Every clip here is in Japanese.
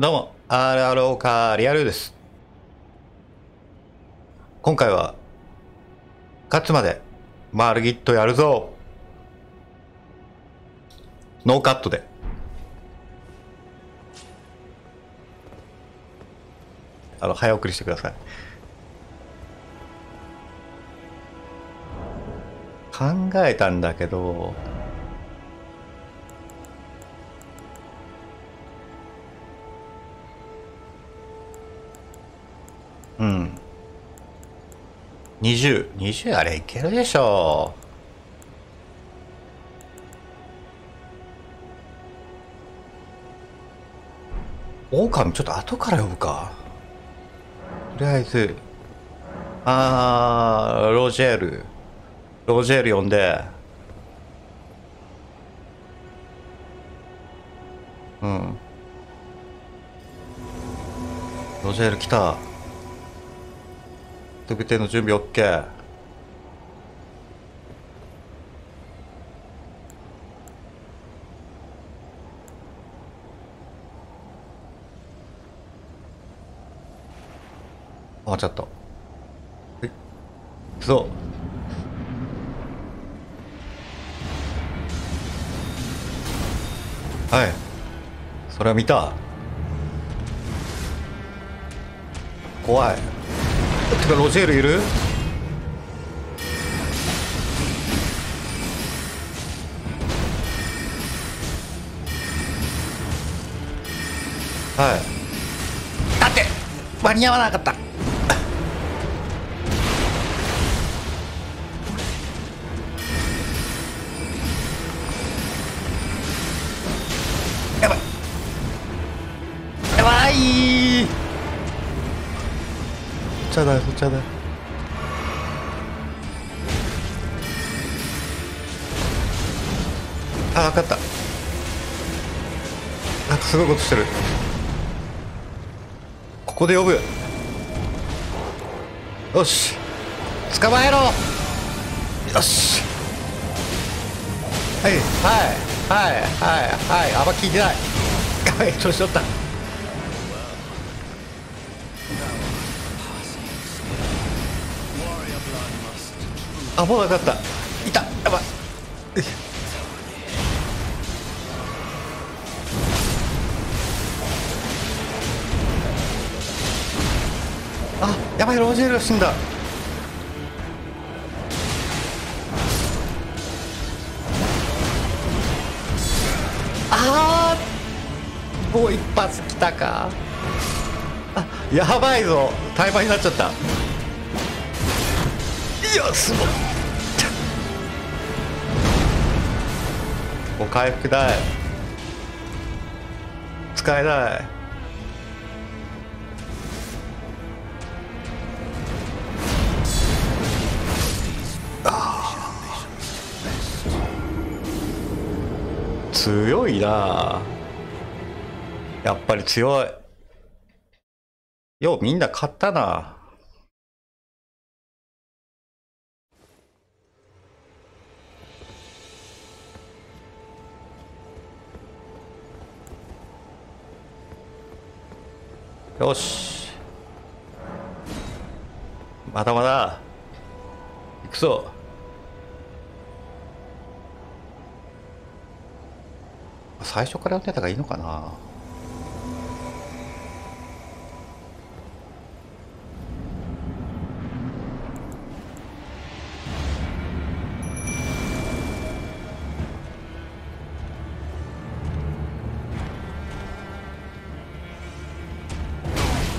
どうも、RRO カーリアルです。今回は、勝つまで、マルギットやるぞノーカットで。あの、早送りしてください。考えたんだけど、うん。20。20あれいけるでしょオオカミちょっと後から呼ぶか。とりあえず、あー、ロジェール。ロジェール呼んで、うん。ロジェール来た。特定の準備 OK あちょっと。はい。そうはい。それは見た。怖い。てかロジェールいるはいだって間に合わなかったやばいやばいちゃだそっちゃだあ分かったなんかすごいことしてるここで呼ぶよし捕まえろよしはいはいはいはいはいあんま聞いてないやばい調子乗ったあもうなかった。いた。やばい。あやばいロジェールが死んだ。あーもう一発きたか。あやばいぞ。怠慢になっちゃった。いやすごい。お回復だい。使えない。強いな。やっぱり強い。ようみんな勝ったな。よし。まだまだ。行くぞ。最初からやってた方がいいのかな。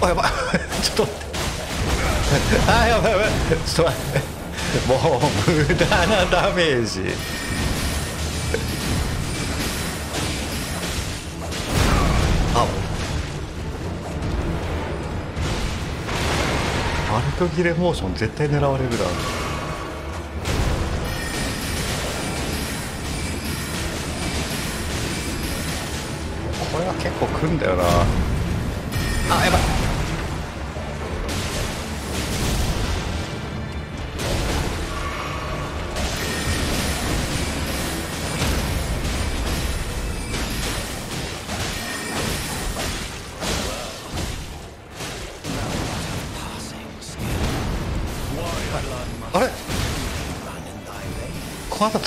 あやばいちょっと待って。あやばいやばい。ちょっと待って。もう無駄なダメージ。あバルトギレモーション絶対狙われるな。これは結構くんだよな。あやばい。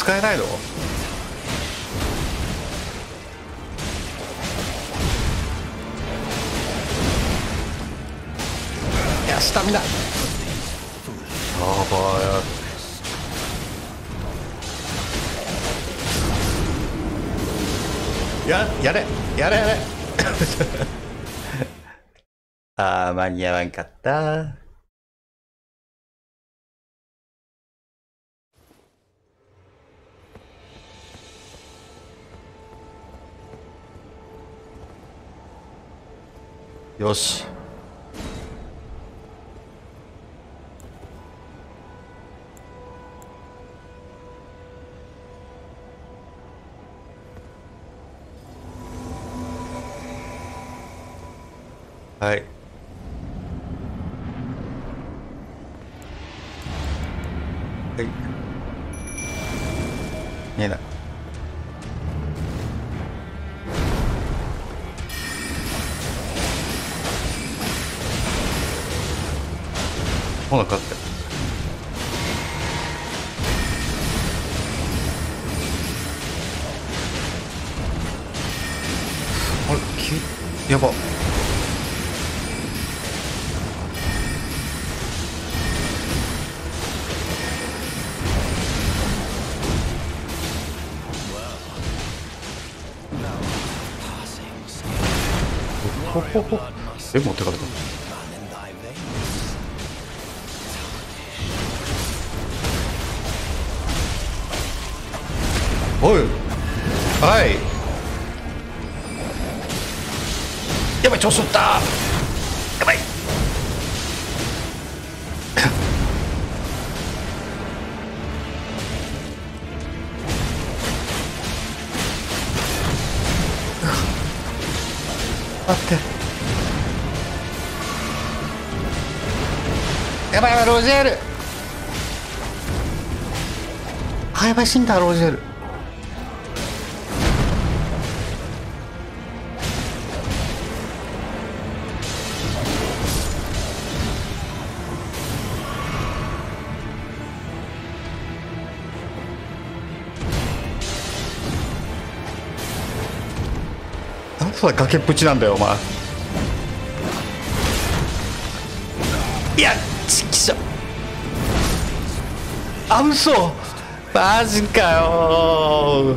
使えないの？いやスタミナ。やばい。ややれ。やれやれ。あー間に合わんかったよし。はい。はい。見えない。ほな勝ってあれきやば。ほほほ。え持ってかれたおい。はい。やばい調子乗った。やばい。待って。やばいやばいロジェール。あやばい死んだロジェールなんでそんな崖っぷちなんだよお前。いやちきしょ。あ嘘。マジかよ。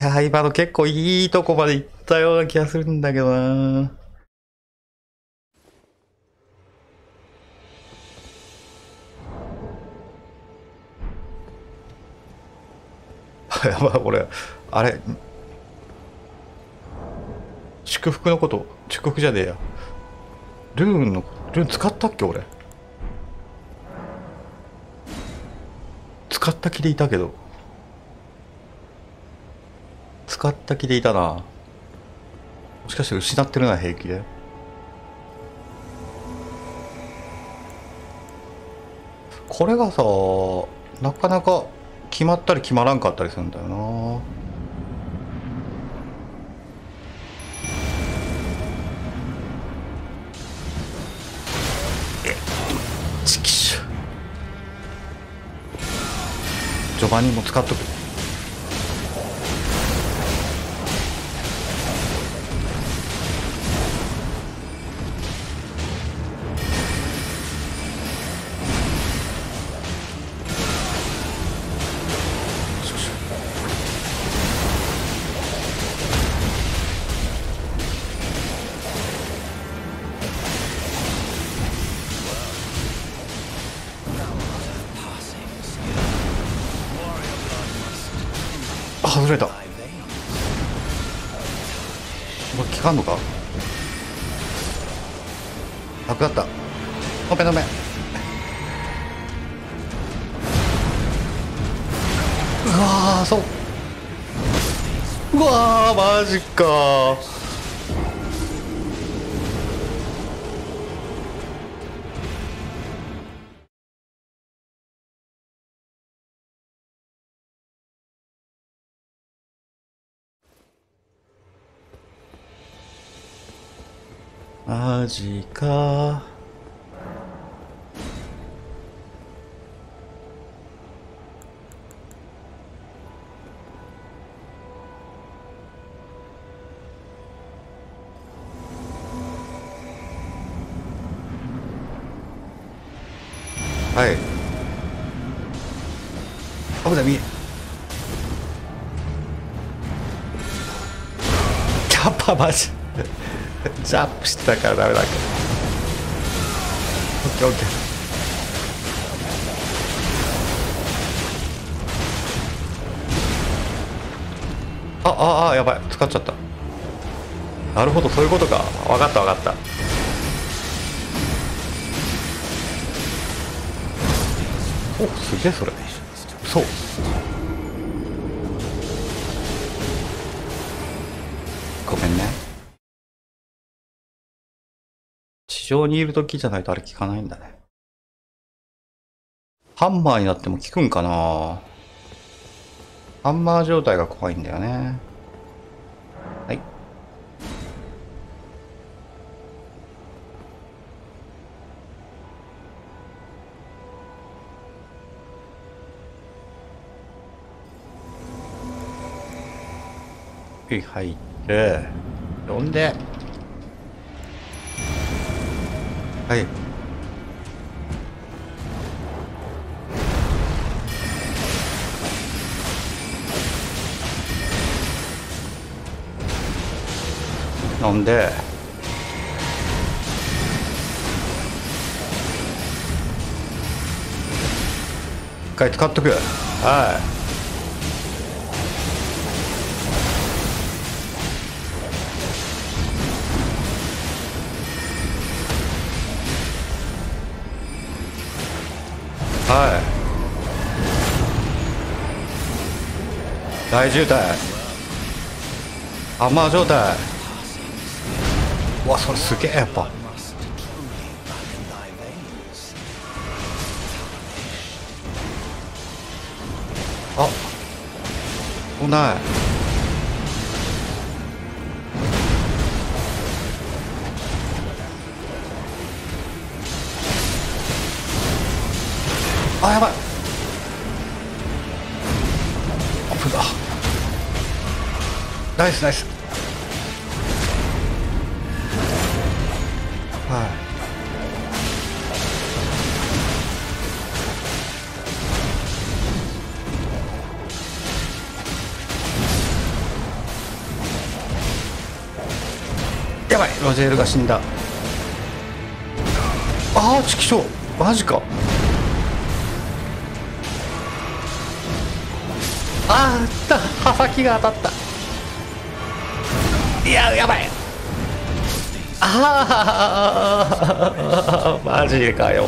いや今の結構いいとこまで行ったような気がするんだけどなやばい俺あれ？祝福のこと？祝福じゃねえや。ルーンのルーン使ったっけ？俺。使った気でいたけど。使った気でいたな。もしかして失ってるな平気で。これがさなかなか決まったり決まらんかったりするんだよな。えチキシュ序盤にも使っとく。か。マジか。マジジャンプしてたからダメだけど。オッケーオッケー。あああやばい。使っちゃった。なるほどそういうことか。分かった分かった。おすげえそれ。そう。地上にいる時じゃないとあれ効かないんだね。ハンマーになっても効くんかな？ハンマー状態が怖いんだよね。はい。はい入って呼んで。はい。飲んで。一回使っとくはい。大渋滞。ハンマー状態。うわそれすげえやっぱ。あ危ない。あやばい。ナイスナイス。はい。やばいロジェールが死んだ。ああチキショーマジか。ああった。刃先が当たった。いややばい。ああマジかよ。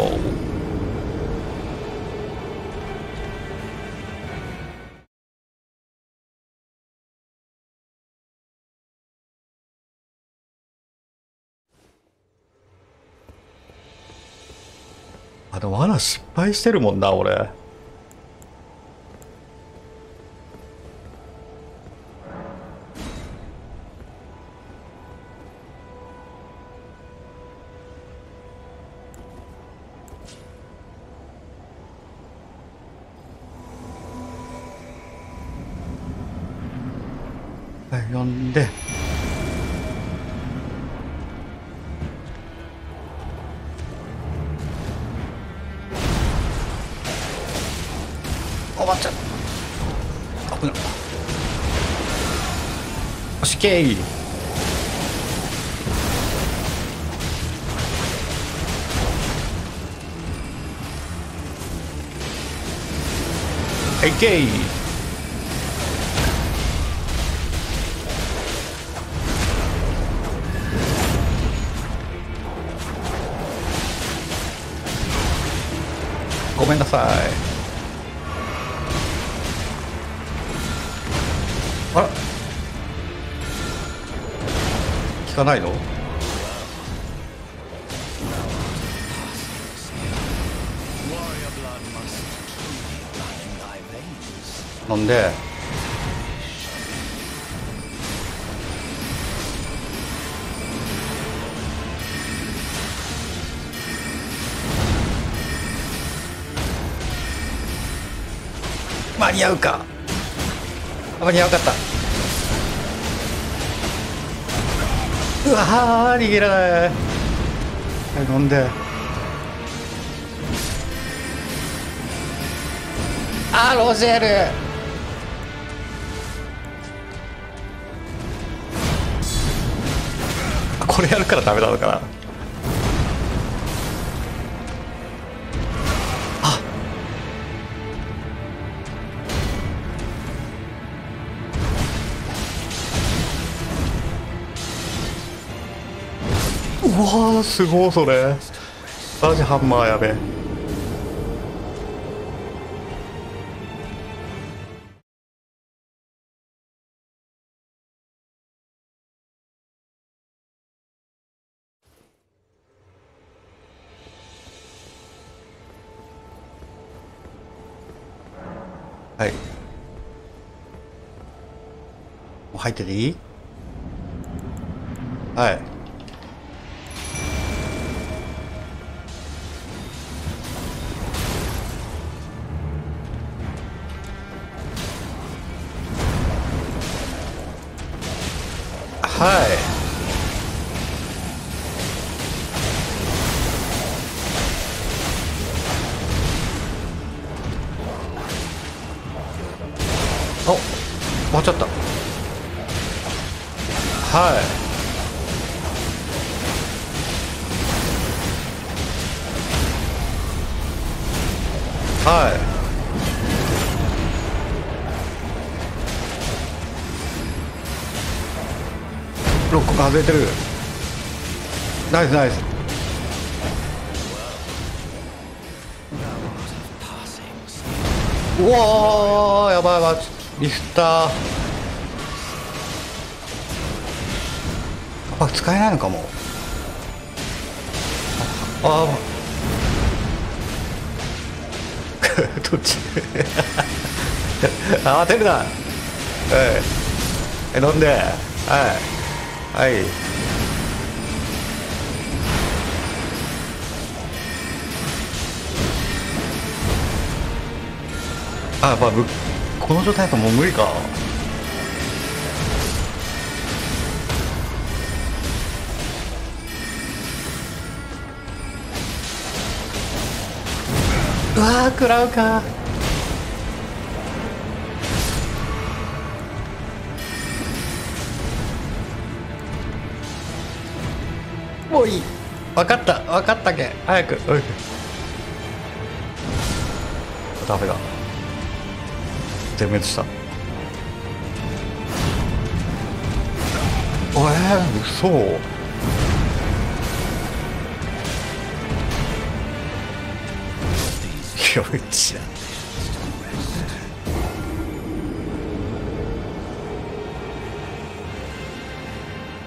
あでも罠失敗してるもんな俺。よしけいはいけいごめんなさい。かないの？飲んで？間に合うか？間に合わかった。うわ逃げられない。飲んで？あロジェル。これやるからダメなのかな？わーすごいそれ。マジハンマーやべはい。もう入ってていい？はい。はれてる。ナイスナイス。うわーやばいやばい。リフター。あ使えないのかも。ああ どっち？あ当てるなええ飲んで。はい。はい。あやっぱぶこの状態だともう無理か。うわー食らうか。もうい。い分かった。分かったけ。早く。おい。ダメだ。全滅した。えー、嘘。いやめっちゃ。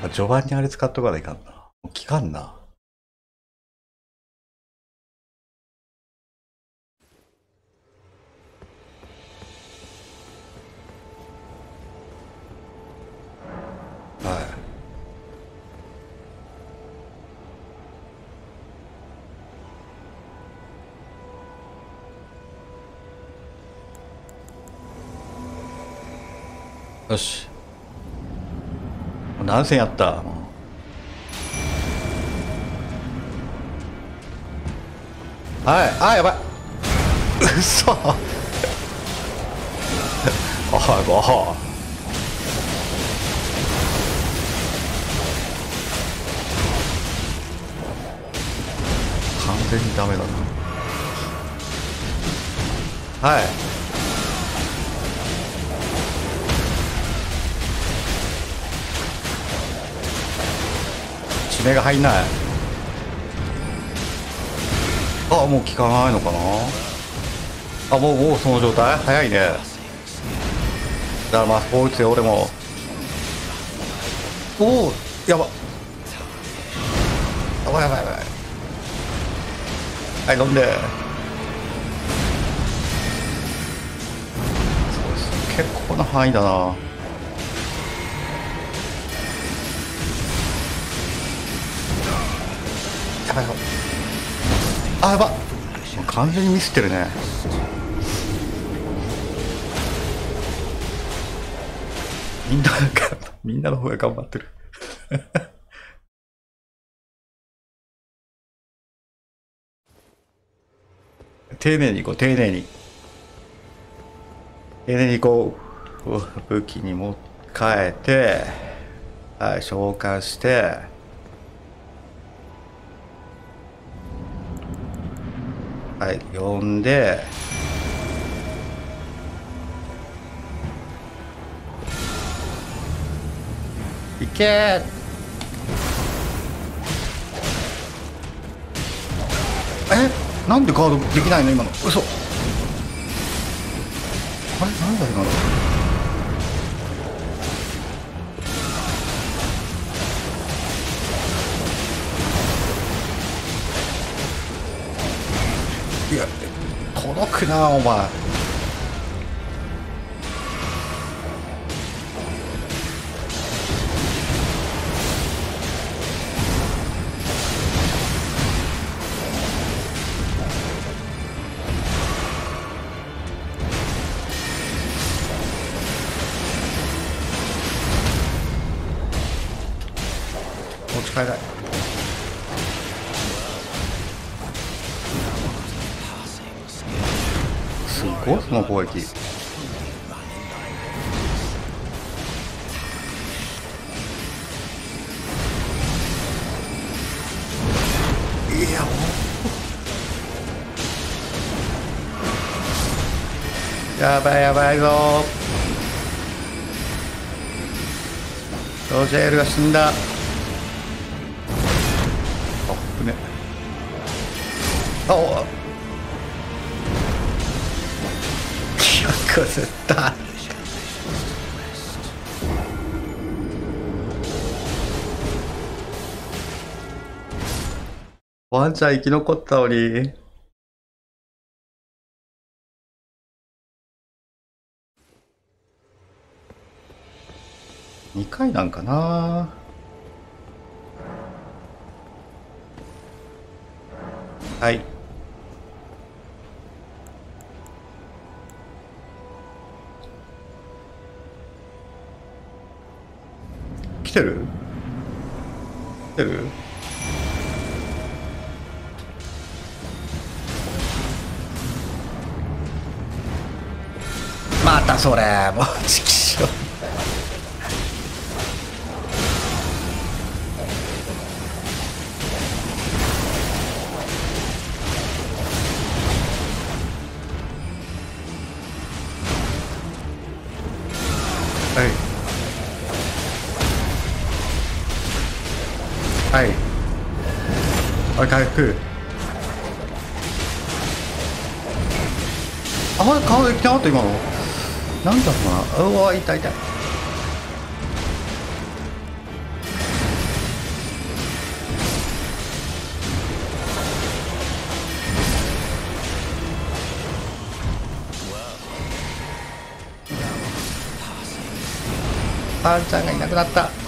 あ序盤にあれ使っとかないかんな。かんな。はい。よし。何戦やった？はい。あやばい。うそ あもう完全にダメだな。はい。締めが入んないあもう効かないのかな？あもうもうその状態？早いね。だからまあこう打つよ俺も。おおやば。やばいやばいやばい。はい飲んで。そうです結構な範囲だな。やばいやばい。あやば。完全にミスってるね。みんなみんなの方が頑張ってる。丁寧にいこう丁寧に。でにいこう。武器に持って変えてはい召喚して。はい呼んで。いけ。えなんでガードできないの今の？嘘。あれ？なんだ今のいや届くなお前すごいその攻撃。やばいやばいぞ。ロジェールが死んだ。あぶね。あお。ったワンちゃん生き残ったのに。2回なんかな。はい。来てる？来てる？またそれもうチキショはい。あれ回復。あれ顔できなかった今の。なんだろうなうわ痛い痛い。パンちゃんがいなくなった。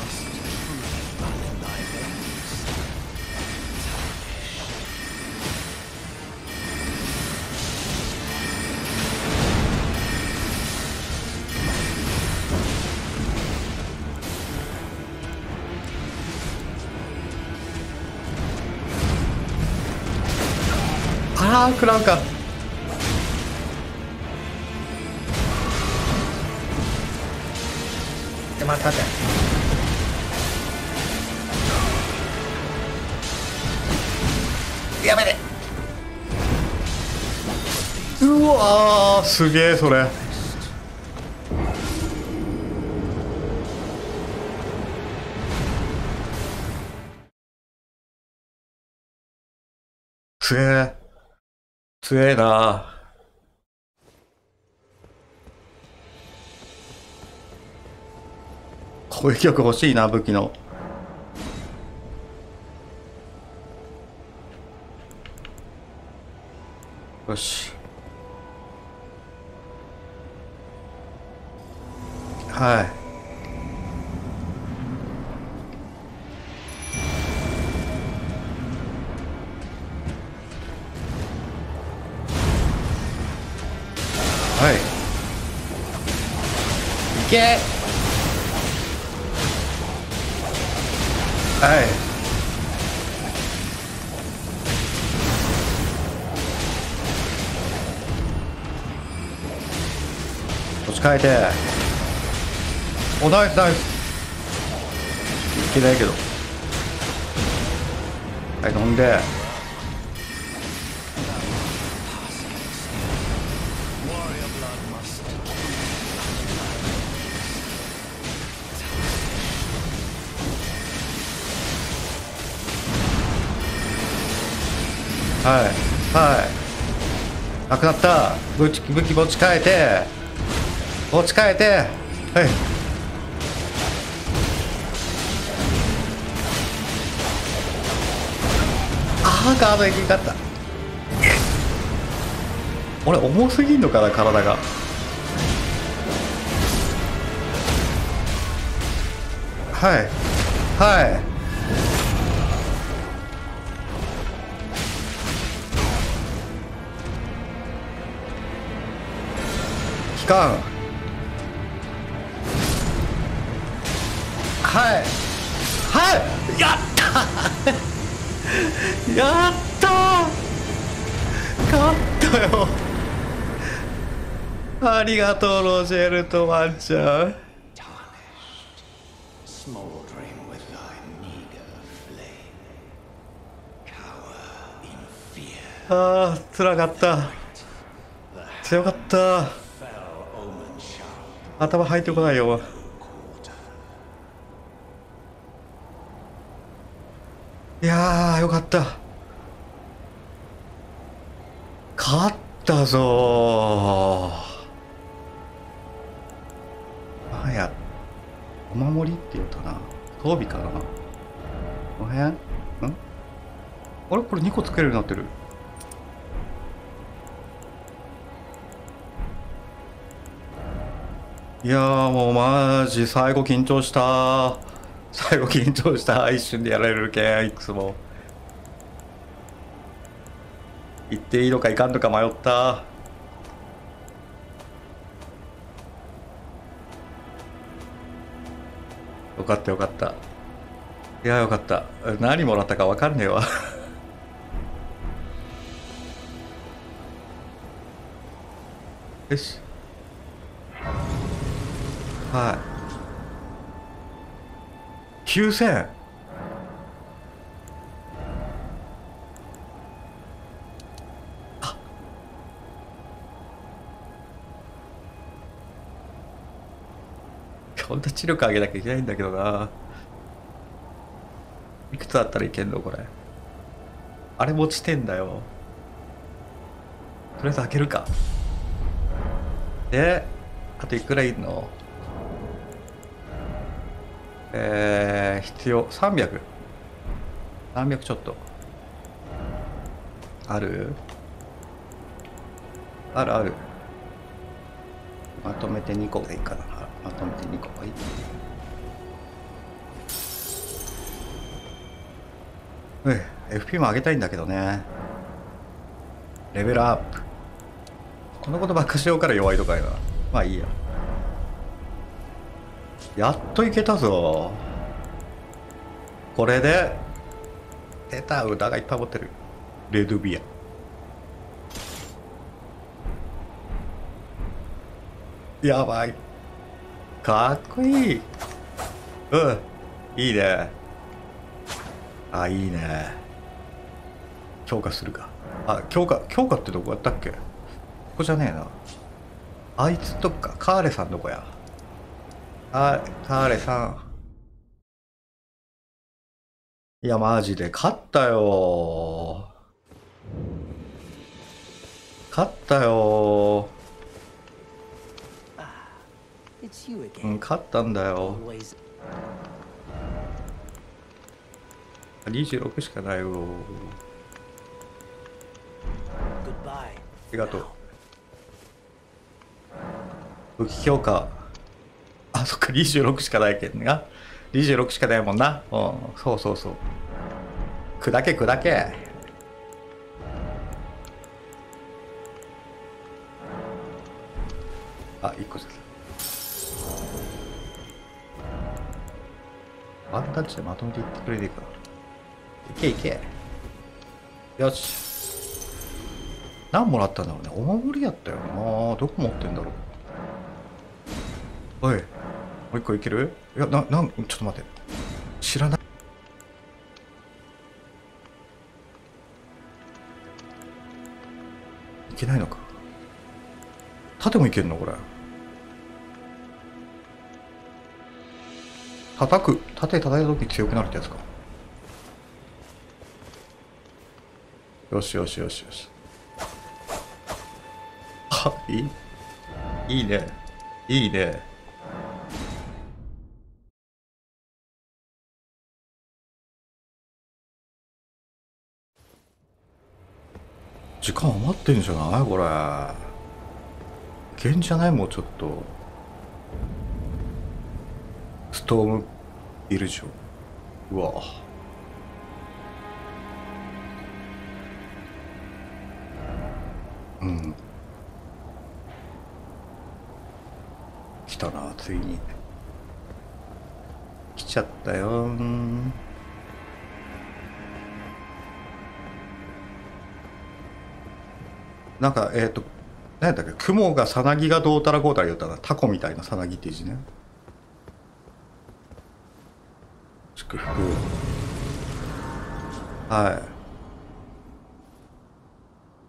食らうか。でまたねやめて。うわーすげえそれ。つえつえな。攻撃力欲しいな武器の。よし。はい。はい。いけ。はい。持ちち変えて。おナイスナイス。いけないけど。はい飲んではい。はい。なくなった。武器武器持ち替えて。持ち替えて。はい。ああガードいきかった。俺重すぎんのかな体が。はい。はい。はい。はい。やった。やった。か勝ったよ。ありがとうロジェルとワンちゃん。あつらかった。強かった。頭入ってこないよ。いやーよかった。勝ったぞー。なんやお守りって言うとな。装備かな。この辺ん？あれ？これ2個つけるようになってる。いやもうマジ最後緊張した。最後緊張した。一瞬でやられるけんいくつも。行っていいのか行かんのか迷った。よかったよかった。いやよかった。何もらったか分かんねえわ。よし。はい。9000 こんな知力上げなきゃいけないんだけどな。いくつあったらいけんのこれ。あれ持ちてんだよ。とりあえず開けるか。であといくらいんの？えー、必要300 300ちょっと。ある？あるある。まとめて2個でいいかな。まとめて2個がいい。うえ FP も上げたいんだけどね。レベルアップ。このことばっかしようから弱いとかやなまあいいややっといけたぞ。これで出た歌がいっぱい持ってる。レドビア。やばい。かっこいい。うん。いいね。あいいね。強化するか。あ強化強化ってどこやったっけ？ここじゃねえな。あいつとか。カーレさんどこや？あレさん。いやマジで勝ったよ。勝ったよ。う.ん勝ったんだよ。Always 26しかないよ.ありがとう。武器強化あそっか26しかないけんが26しかないもんな。うんそうそうそう。砕け砕け。あ一個じゃワンタッチでまとめていってくれていいか。いけいけ。よし。何もらったんだろうね。お守りやったよな。どこ持ってんだろう。おい。もう一個いける？いやななんちょっと待って。知らない。いけないのか。縦もいけんの？これ。叩く。縦叩いた時強くなるってやつか。よしよしよしよし。あいい？いいね。いいね。時間余ってんじゃないこれ。いけんじゃないもうちょっと。ストームビルジョンうわ。うん。来たなついに。来ちゃったよなんかえっ、と何やったっけ？雲がさなぎがどうたらこうたら言ったらタコみたいなさなぎっていう字ね。祝福はい。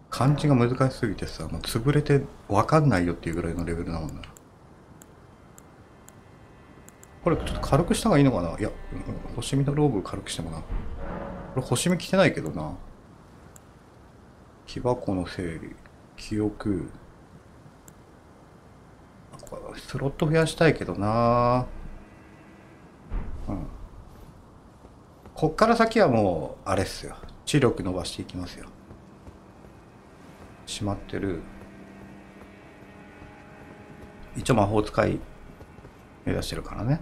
漢字が難しすぎてさもう潰れて分かんないよっていうぐらいのレベルだもんな。これちょっと軽くした方がいいのかな？いや星見のローブ軽くしてもな。これ星見着てないけどな。木箱の整理。記憶。スロット増やしたいけどな。うん。こっから先はもうあれっすよ。知力伸ばしていきますよ。しまってる。一応魔法使い目指してるからね。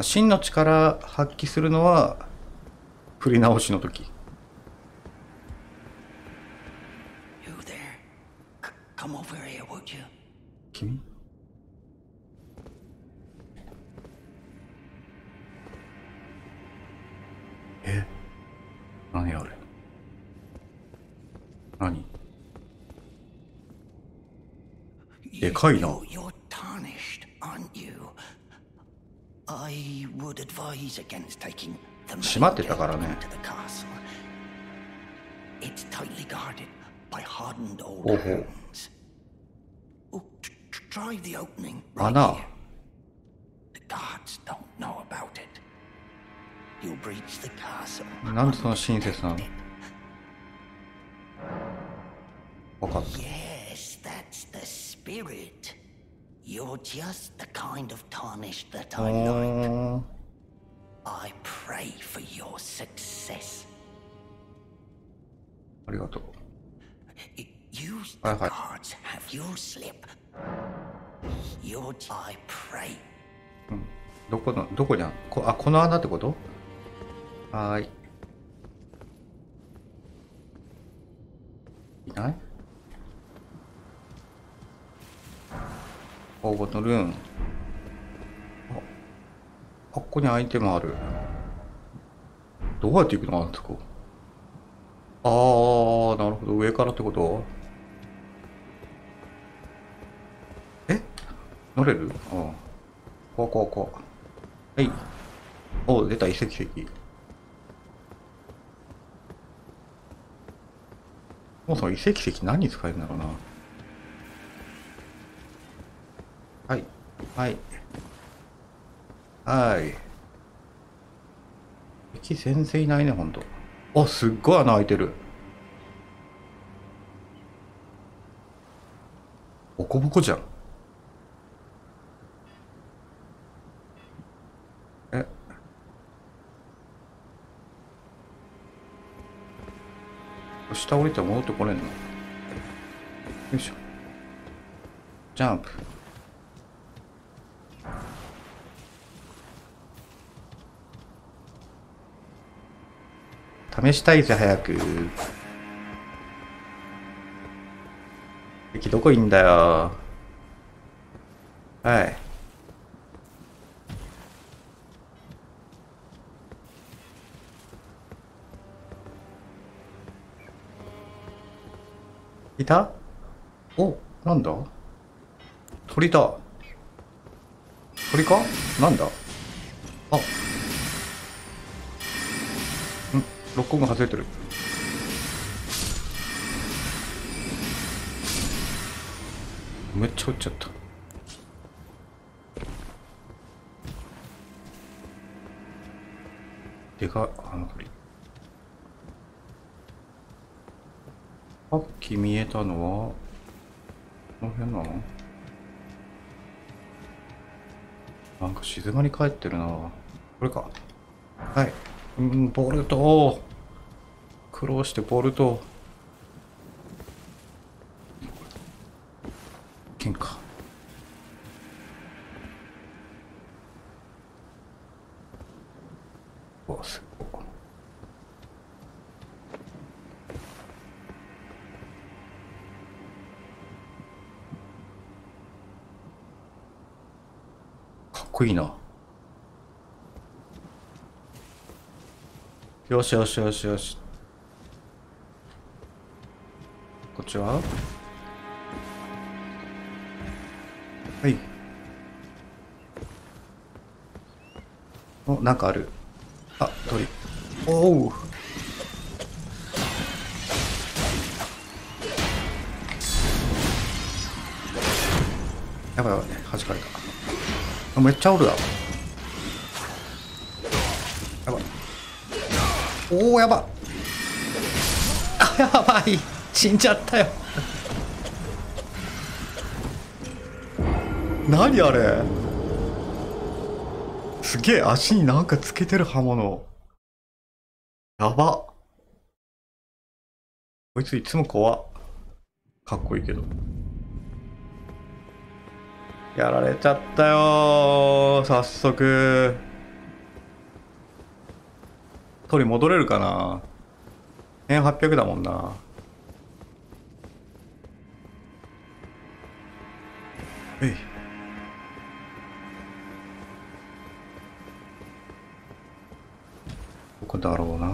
真の力発揮するのは振り直しの時。Come over here, would you? 君え何あれ何でかいな You- You're tarnished, aren't you? I would advise against taking the 閉まって main たから gate ね into the castle. It's tightly guarded by hardened old Oh, oh. hounds. Oh, t- t- try the opening right 穴 here. The guards don't know about it. You'll breach the castle. なんでそんな親切なの It. 分かった Yes, that's the spirit. You're just the kind of tarnished that う I like. ーん I pray for your success. ありがとう I- Have your slip. Your I pray. どこのどこにあん？こあこの穴ってこと？はーい。いない？応募のルーンああここにアイテムある。どうやって行くの？あんそこ。ああなるほど。上からってこと？乗れる？うん。こうこうこう。はい。お出た。遺跡石もうその遺跡石何に使えるんだろうな。はい。はい。はい。敵全然いないねほんと。あすっごい穴開いてる。ボコボコじゃん下降りたら戻ってこれんの？よいしょ。ジャンプ。試したいぜ早く。敵どこいんだよ。はい。いた？おなんだ？鳥だ。鳥か？なんだ？あ。ん？録音が外れてる。めっちゃ撃っちゃった。でか、あの鳥。さっき見えたのは、この辺なの？なんか静まり返ってるなこれか？はい。うん、ボルト。苦労してボルト。剣か。わ、すごい。かっこいいな。よしよしよしよし。こっちは？はい。お、なんかある。あ、鳥。おお。やばいやばい、弾かれた。あめっちゃおるだ。おお、やば。あ、やばい。死んじゃったよ。何あれすげえ足になんかつけてる刃物。やば。こいついつも怖っかっこいいけど。やられちゃったよ早速。取り戻れるかな ?1800 だもんな。えい。どこだろうな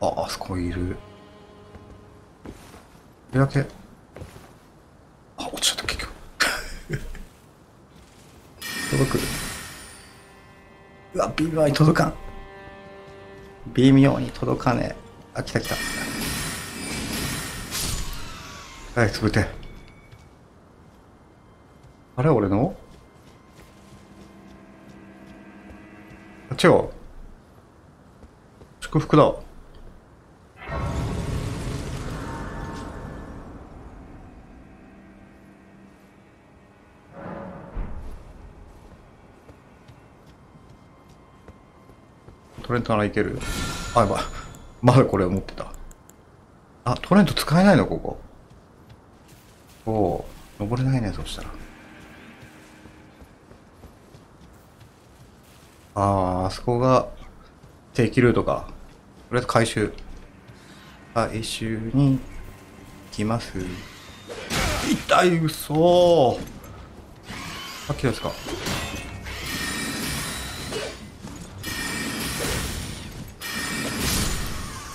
あ、あそこいる。これだけ。あ、落ちちゃった、結局。届く。うわ、微妙に届かん。微妙に届かねえ。あ、来た来た。はい、つぶて。あれ俺の？あ、違う。祝福だ。トレントならいけるあ、やばい。まだこれを持ってた。あ、トレント使えないのここ。おお登れないね、そしたら。ああ、あそこが定期ルートか。とりあえず回収。回収に行きます。痛い、嘘さっきですか。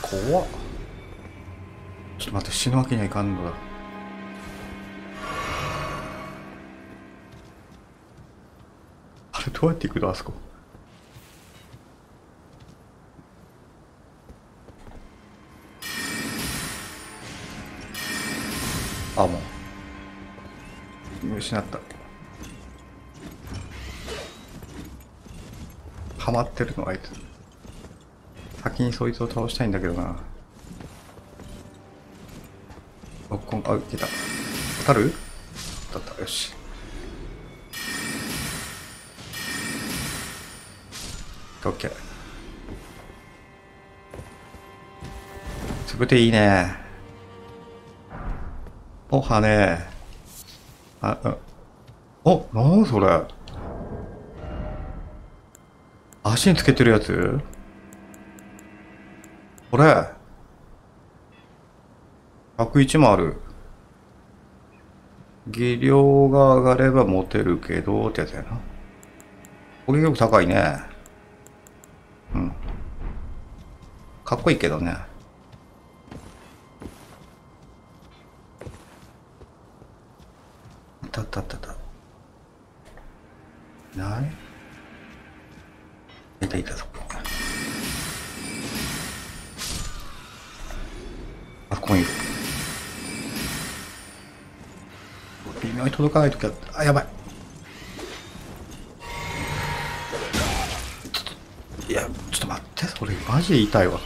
怖っ。ちょっと待って、死ぬわけにはいかんのだ。あれ、どうやって行くのあそこ？あ、もう。失った。ハマってるのあいつ。先にそいつを倒したいんだけどな。録音、あ、いけた。当たる？当たった。よし。オッケー。つぶていいね。お、羽。あ、うん。お、なんそれ。足につけてるやつ？これ。101もある。技量が上がれば持てるけど、ってやつやな。攻撃力高いね。うん。かっこいいけどねいたたたたない？いたいたそここにい微妙に届かない時はあやばい。いやちょっと待ってそれマジで痛いわ。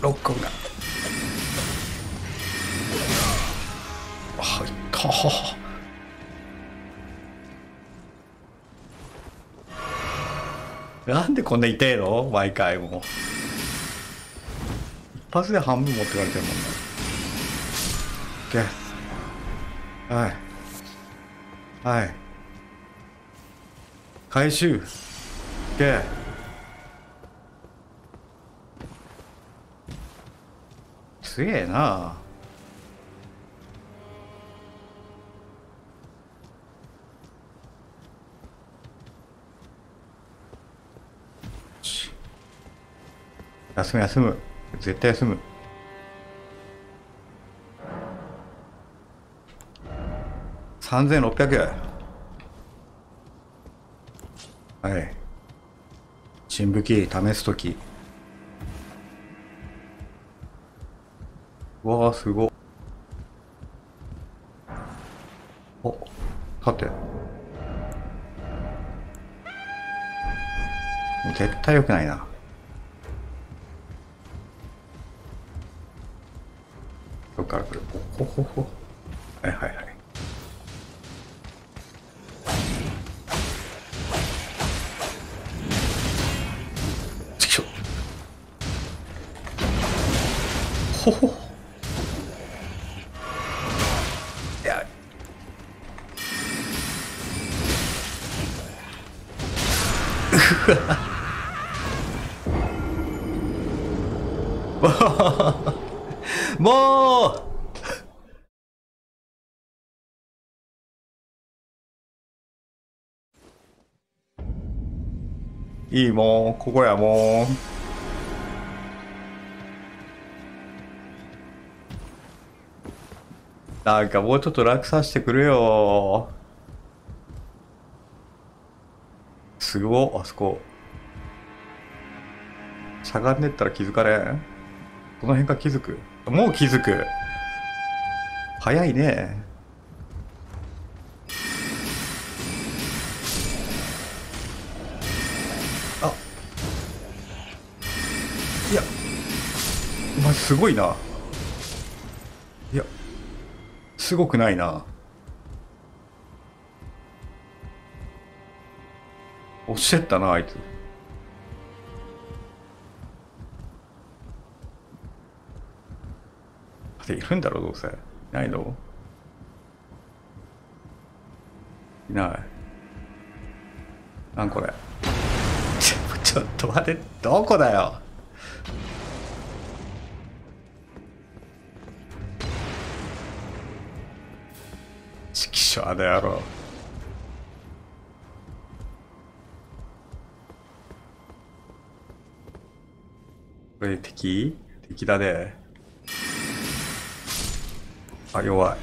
ロックオンだ。あいっ。たなんでこんな痛えの？毎回もう。発で半分持ってかれてるもんね。OK はい。はい。回収。OK すげえな。休む休む。絶対休む。3600円。はい。新武器試す時。わあすご。お立って。絶対良くないな。からこれほほほほ。はいはい。はいちくしょ。ほほほ。いいもんここやもん。なんかもうちょっと楽させてくれよ。すごっあそこ。しゃがんでったら気づかれん？この辺か気づく？もう気づく？早いね。すごいな。いやすごくないな。おっしゃったなあいつ。いるんだろうどうせ。いないの？いない。なんこれ。ちょっと待ってどこだよ？ょあの野郎これ敵敵だねあ、弱い。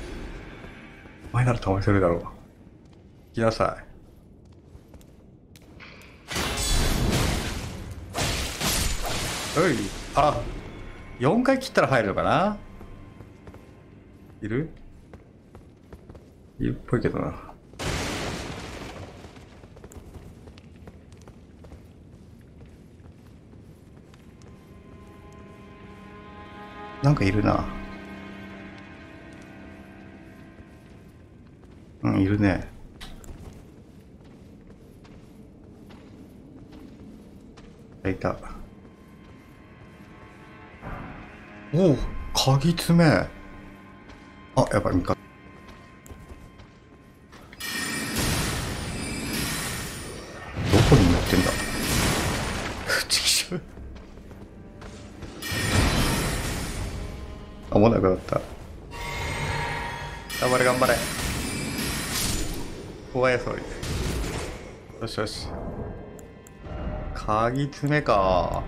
お前なら試せるだろう。行きなさい。おい。あ、4回切ったら入るのかないるいっぽいけどな。なんかいるな。うん、いるね。いた。おお、鍵爪。あ、やばい、味方。しよし。鍵爪か。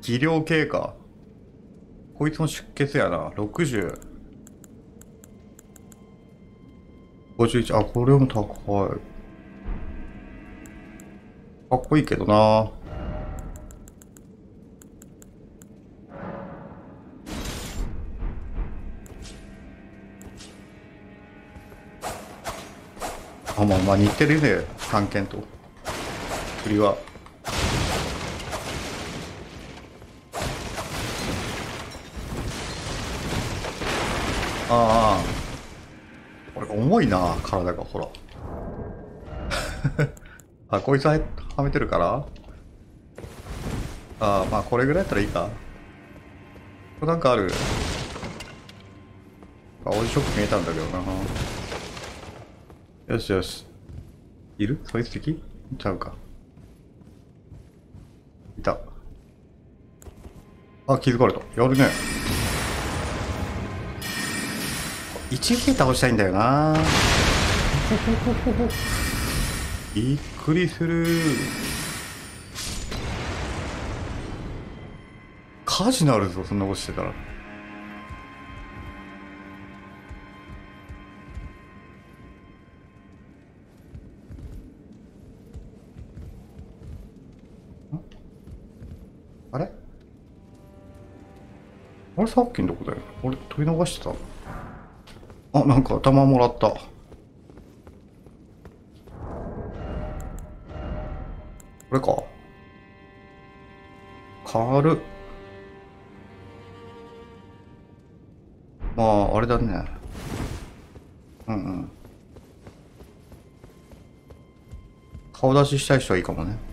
技量系かこいつも出血やな。60 51あこれも高い。かっこいいけどな。まあ似てるね探検と。釣りは。ああ。これ重いな体がほら。あこいつははめてるから？ああまあこれぐらいやったらいいか。これなんかある。あオジショック見えたんだけどな。よしよし。いる？そいつ敵ちゃうか。いた。あ気づかれた。やるね。一撃倒したいんだよな。びっくりする。火事なるぞそんなことしてたら。さっきのとこだよ俺取り逃してたあなんか頭もらった。これか。軽っまああれだね。うんうん。顔出ししたい人はいいかもね。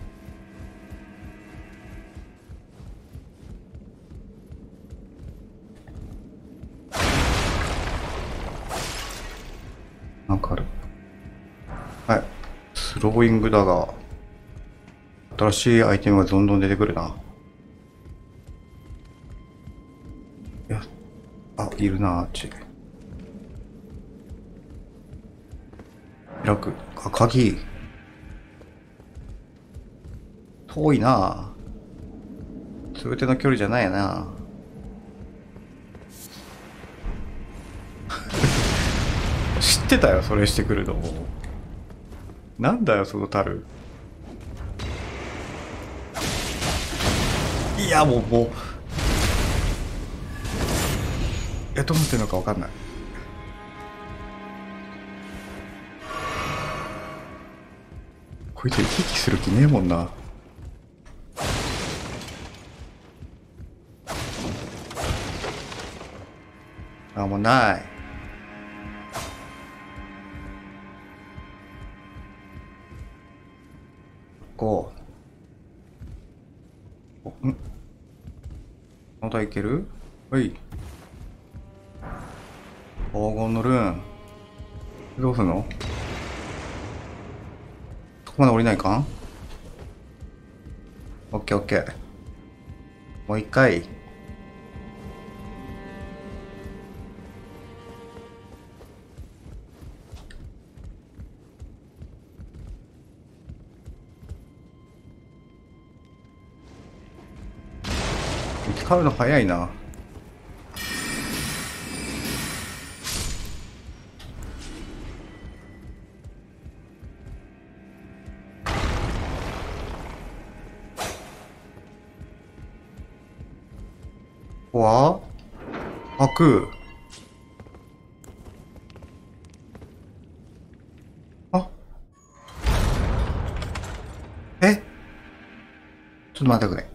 スローイングだが新しいアイテムがどんどん出てくるな。いやあいるなあっち開く。あ鍵。遠いな。通手の距離じゃないな。知ってたよそれしてくるのなんだよその樽。いやもうもう。えどうなってるのか分かんない。こいつ生き生きする気ねえもんな。あもうない。こう。おん？またいける？はい。黄金のルーン。どうすんの？そこまで降りないかん？オッケーオッケー。もう一回。使うの早いな。ここは開く。あ？え？ちょっと待ってくれ。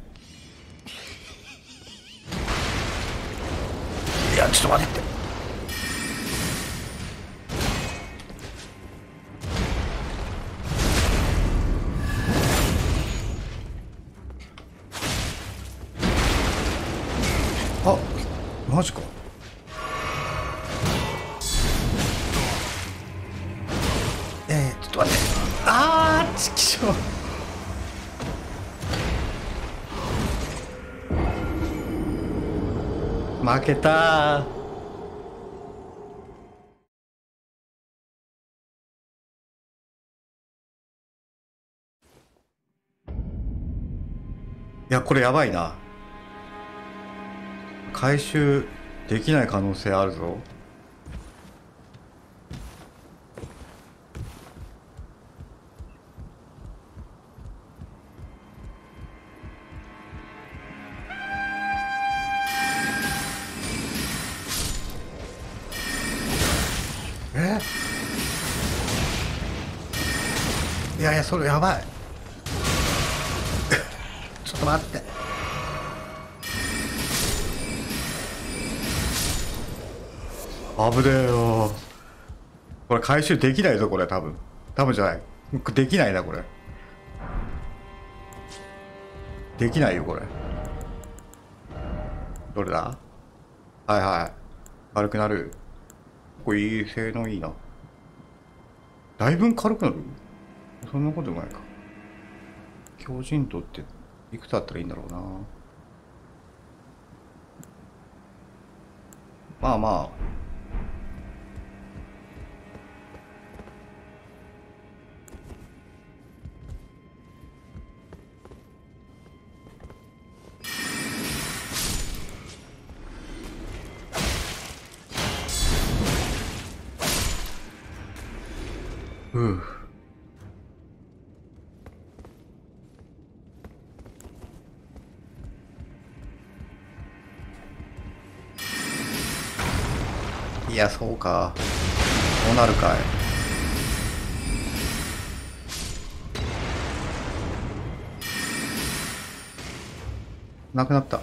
これやばいな。回収できない可能性あるぞ。え？いやいやそれやばい。ちょっと待って。危ねえよ。これ回収できないぞこれ多分。多分じゃない。できないなこれ。できないよこれ。どれだ？はいはい。軽くなる。これいい性能いいな。だいぶ軽くなる？そんなことないか。強靭度っていくつあったらいいんだろうな。まあまあか。そうなるかい。なくなった。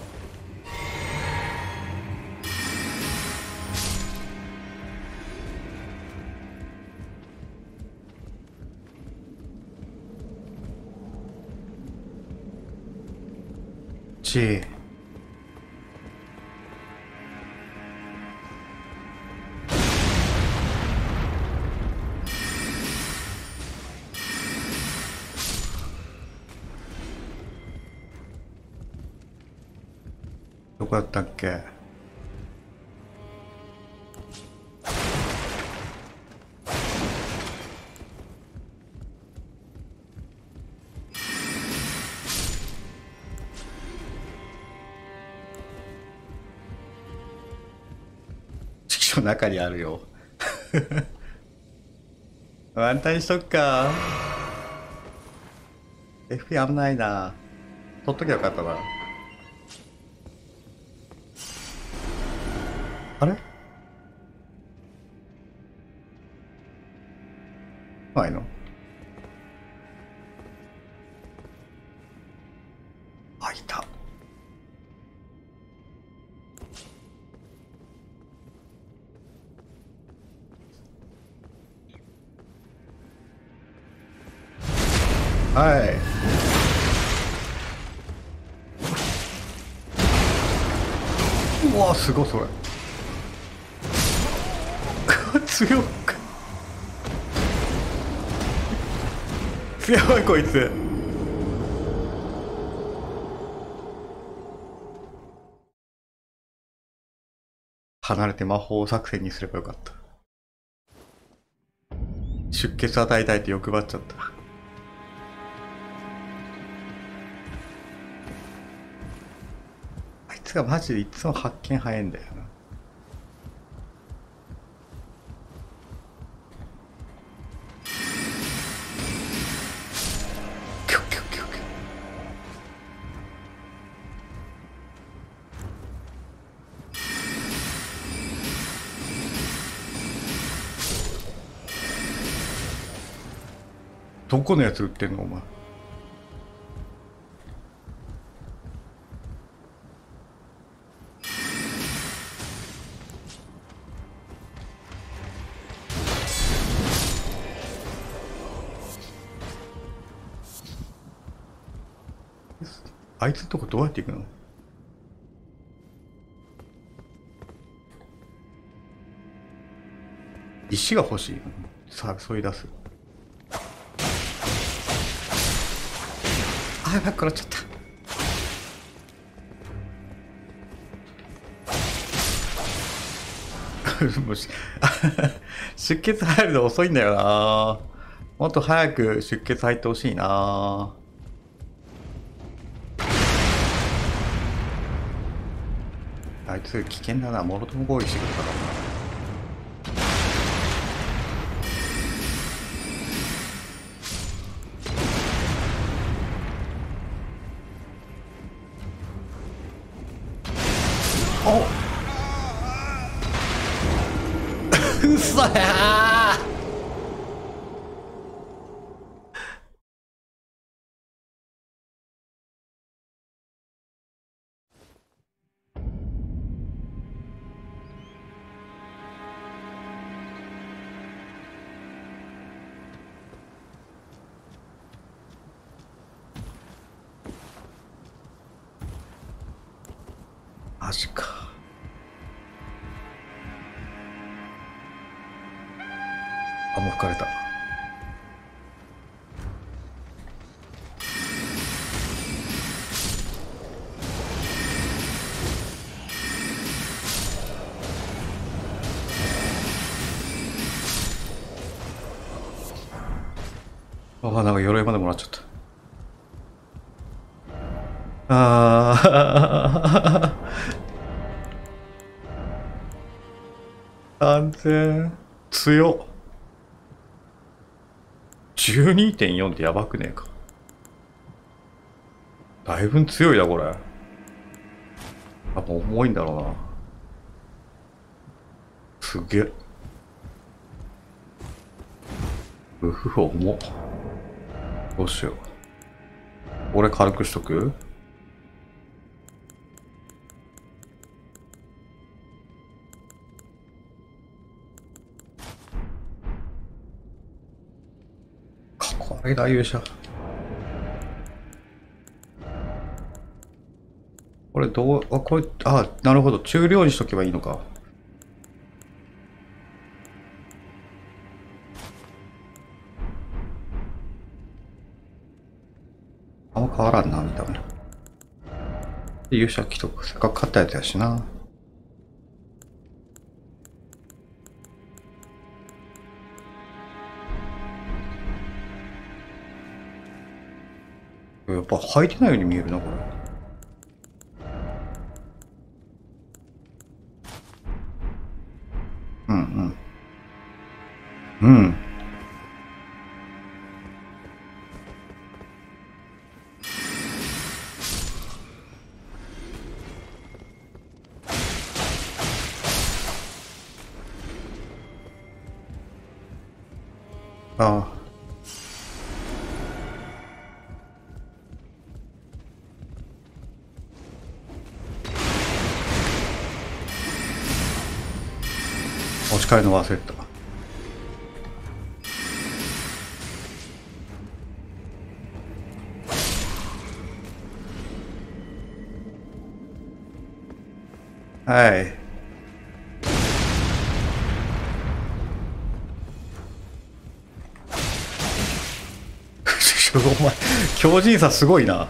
ち。だったっけ？の中にあるよ。ワンタンしとくか。FP 危ないな。取っときゃよかったなないの？あいた。はい。うわすごいそれ。強く強いこいつ。離れて魔法作戦にすればよかった。出血与えたいって欲張っちゃった。あいつがマジでいつも発見早いんだよな。どこのやつ売ってんのお前？あいつのとこどうやって行くの？石が欲しいさあそい出す。あやばい食らっちゃったも 出血入るの遅いんだよな。もっと早く出血入ってほしいな。あいつ危険だな。もろとも合意してくるからな。か鎧までもらっちゃったああ。安全。強っ。12.4ってやばくねえか。だいぶ強いな、これ。やっぱ重いんだろうな。すげえ。うふ、重っ。どうしよう。俺軽くしとく？かっこいいな、勇者。これどう、あ、これ、あ、なるほど。中量にしとけばいいのか。変わらんな、みたいな。で勇者着とか。せっかく買ったやつやしな。やっぱ履いてないように見えるな、これ。の忘れた。はい。お前、強靭さすごいな。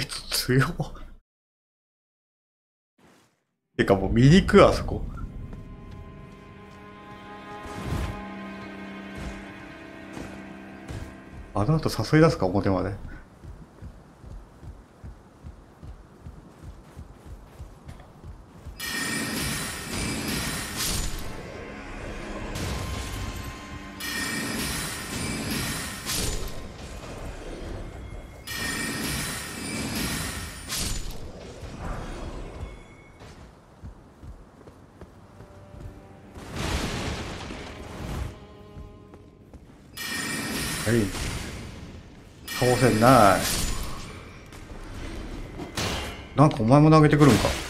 いつ強っ。てかもう見にくい、あそこ。あの後誘い出すか、表まで。ない。なんかお前も投げてくるんか。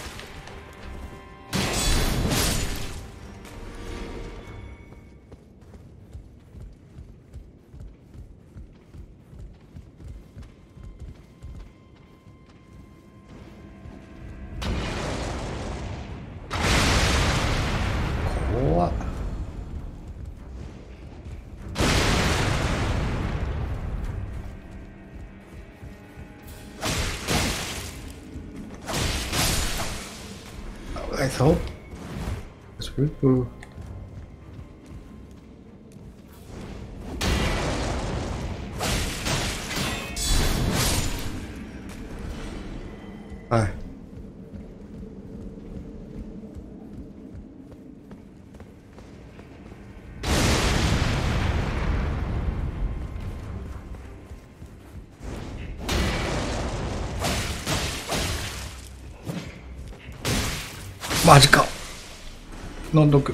飲んどく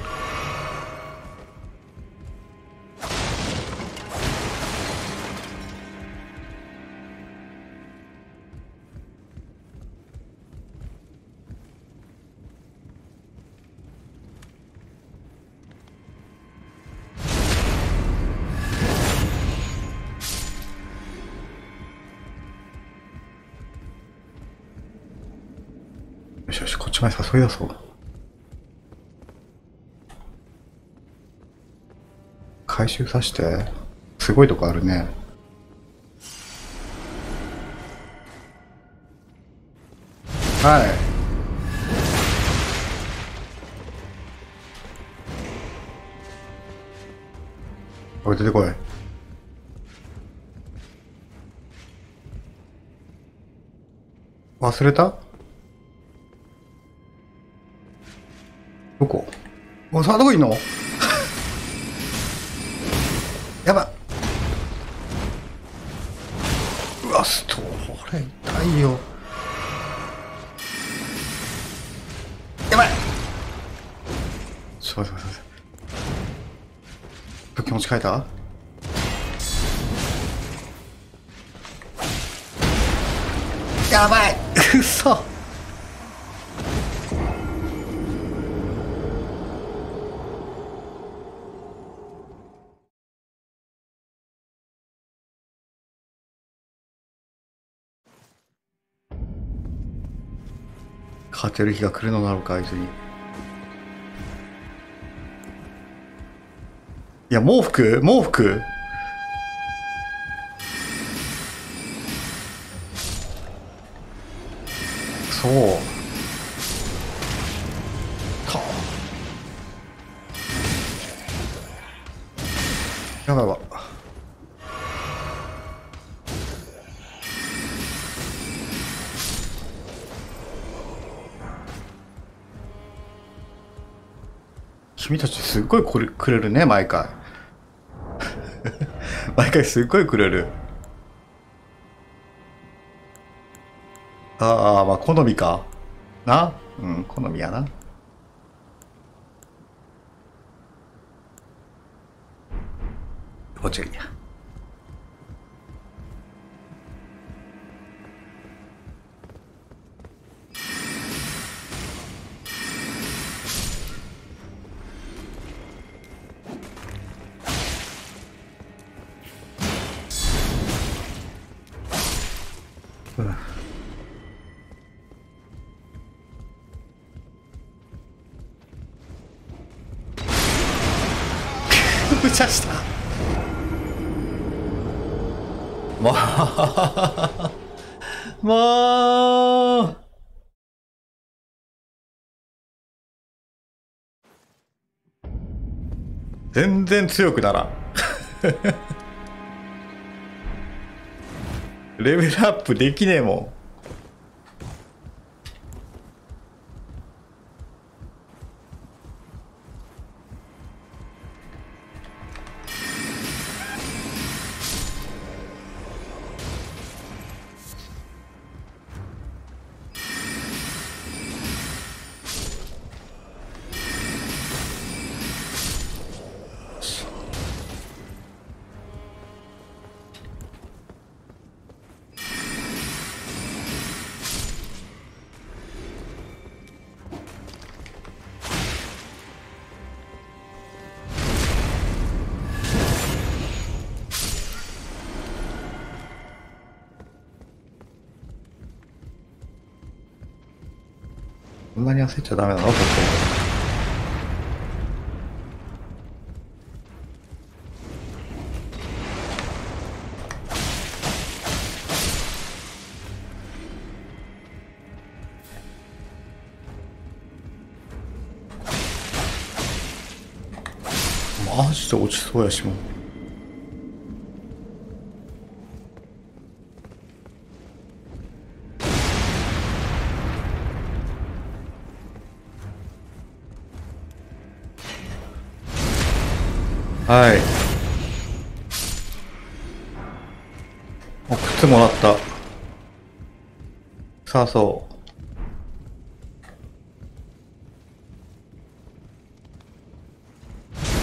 よしよしこっちまで誘い出そう回収さして。すごいとこあるね。はい。おい出てこい。忘れた？どこ？おさあどこいんの？ち変えた？やばい。うそ勝てる日が来るのだろうかあいつにや毛布毛布そう。か。やばいわ君たちすっごいくれくれるね毎回。毎回すっごいくれる。ああまあ好みか。な？うん好みやな。した。もう。もう。全然強くならん。レベルアップできねえもん 재단에 넣어볼게요. 아 진짜 오치소야 시몬 はい。お靴もらった。さあそう。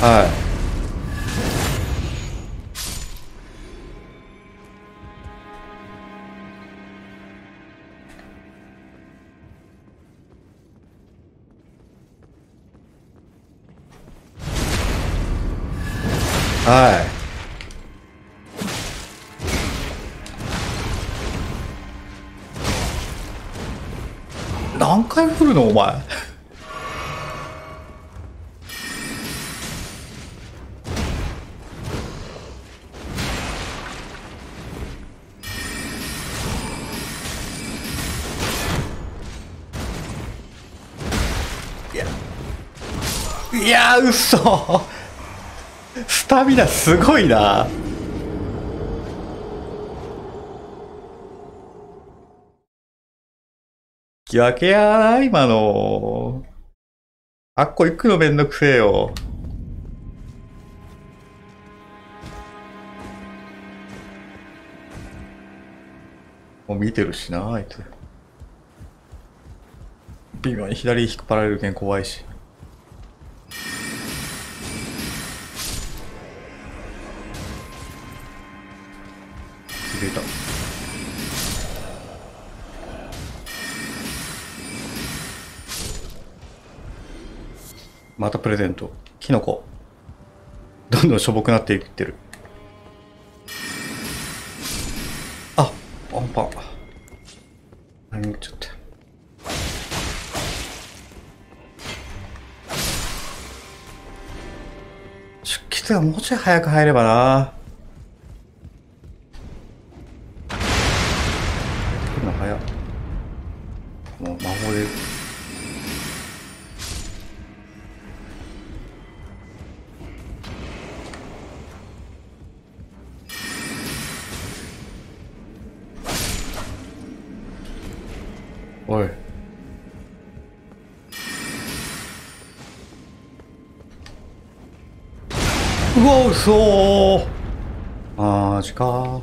はい。はい。何回振るのお前？いや。いや嘘。スタミナすごいな。引き分けやな今の。あっこ行くのめんどくせえよ。もう見てるしなあいつ。微妙に左引っ張られるけん怖いし。またプレゼント。キノコ。どんどんしょぼくなっていってる。あアンパン。何っちゃった。出血がもうちょい早く入ればな。おい。うわうそマジか。ど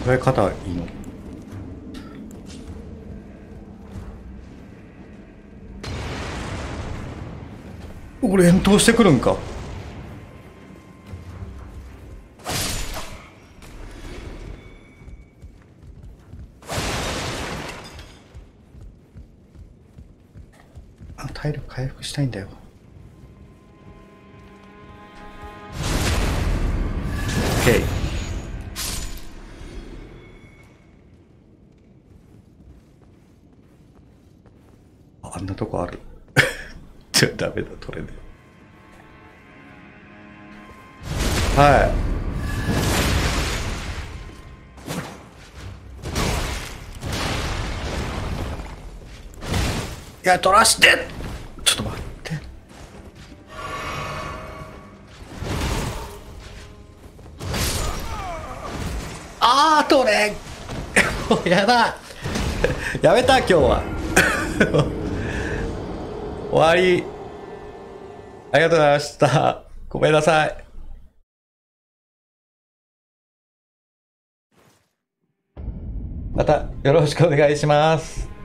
んぐらい肩いいの？俺連投してくるんか？したいんだよ。オッケーああんなとこある？ちょダメだ取れねはい。いや取らして やだやめた今日は。終わり。ありがとうございました。ごめんなさい。またよろしくお願いします。